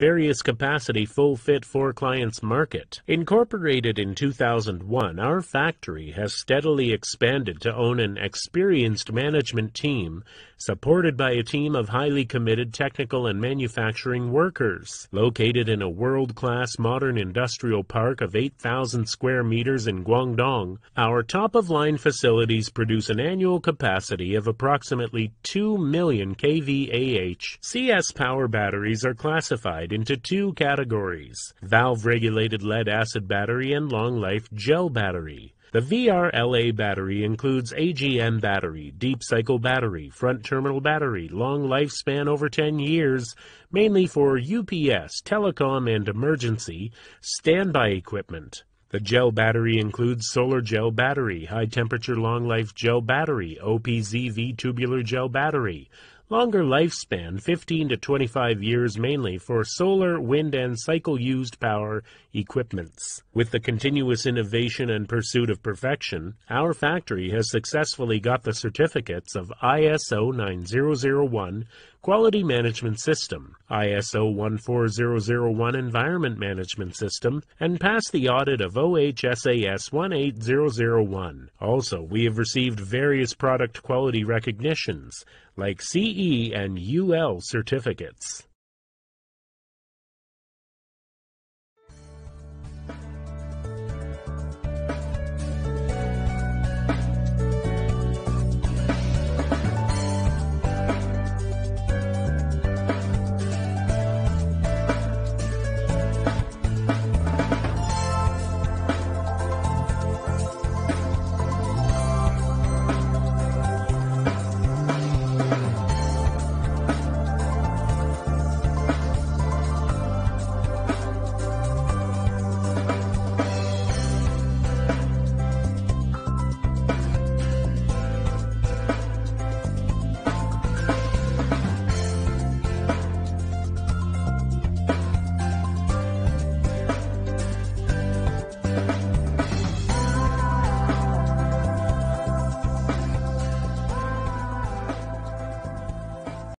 various capacity full fit for clients market. Incorporated in 2001, our factory has steadily expanded to own an experienced management team supported by a team of highly committed technical and manufacturing workers. Located in a world-class modern industrial park of 8,000 square meters in Guangdong, our top-of-line facilities produce an annual capacity of approximately 2 million kVAh. CS Power batteries are classified into two categories, valve-regulated lead-acid battery and long-life gel battery. The VRLA battery includes AGM battery, deep cycle battery, front terminal battery, long lifespan over 10 years, mainly for UPS, telecom, and emergency standby equipment. The gel battery includes solar gel battery, high temperature long life gel battery, OPZV tubular gel battery, Longer lifespan, 15 to 25 years mainly for solar, wind, and cycle-used power equipments. With the continuous innovation and pursuit of perfection, our factory has successfully got the certificates of ISO 9001 Quality Management System, ISO 14001 Environment Management System, and passed the audit of OHSAS 18001. Also, we have received various product quality recognitions, like CE and UL certificates.